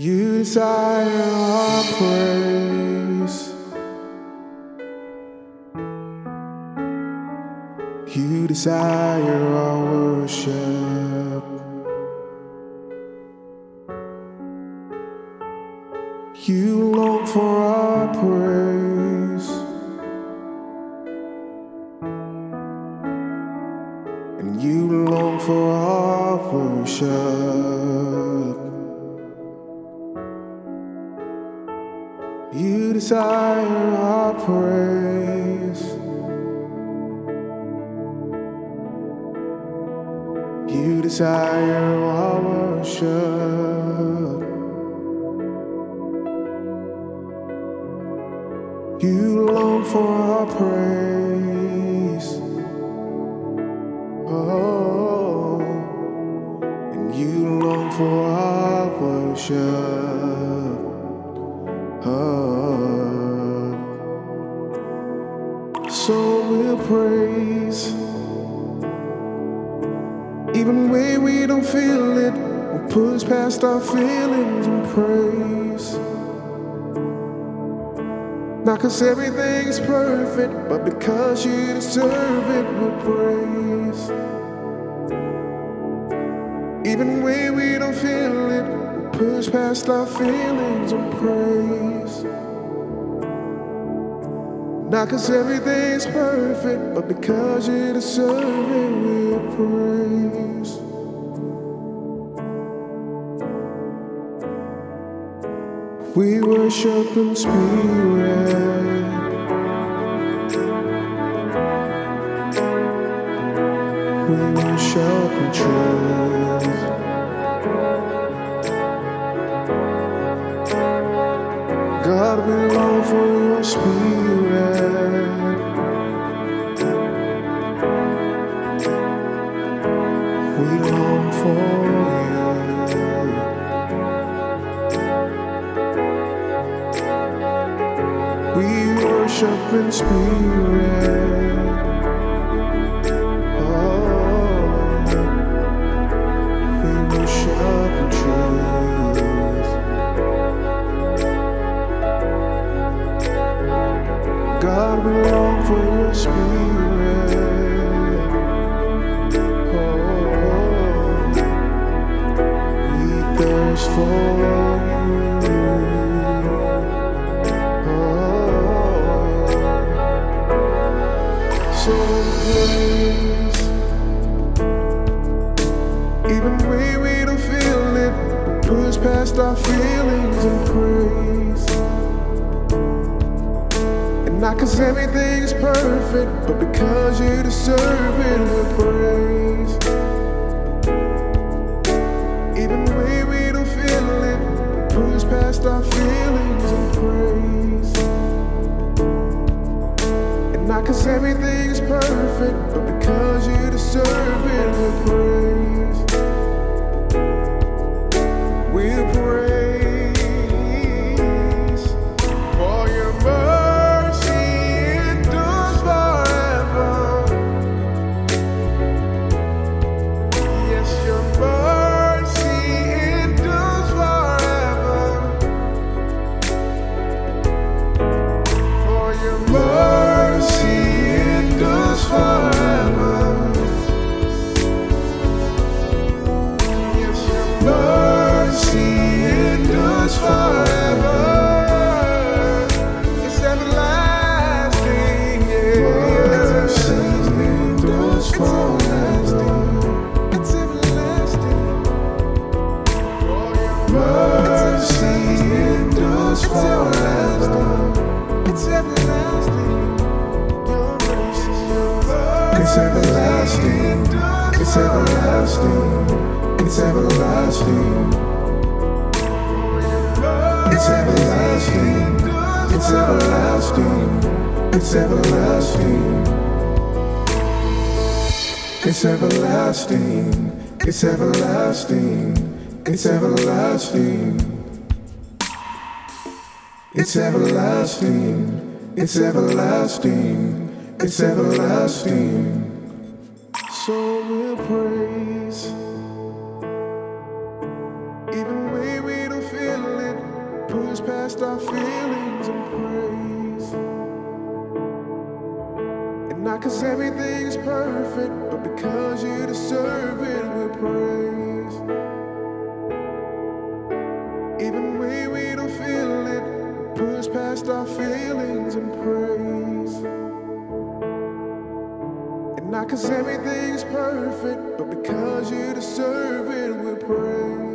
You desire our praise. You desire our worship. You long for our praise. And you long for our worship. You desire our praise. You desire our worship. You long for our praise. Oh, and you long for our worship. So we'll praise. Even when we don't feel it, we'll push past our feelings and praise. Not cause everything's perfect, but because you deserve it, we'll praise. Even when we don't feel it, we'll push past our feelings and praise. Not cause everything's perfect, but because you deserve it, we'll praise. We worship in spirit. We worship in truth. God, we long for your spirit. We long for you. We worship in spirit. God, we long for your spirit. Oh, we thirst for you. Oh, so praise, even when we don't feel it, push past our feelings and praise. Not cause everything's perfect, but because you deserve it, we praise. Even when we don't feel it, push past our feelings and praise. And not cause everything's perfect, but because you deserve it, we praise. We'll everlasting. It's everlasting. It's everlasting. It's everlasting. It's everlasting. It's everlasting. It's everlasting. It's everlasting. It's everlasting. It's everlasting. It's everlasting. So we'll praise. Even when we don't feel it, push past our feelings and praise. And not cause everything's perfect, but because you deserve it, cause everything's perfect, but because you deserve it, we praise.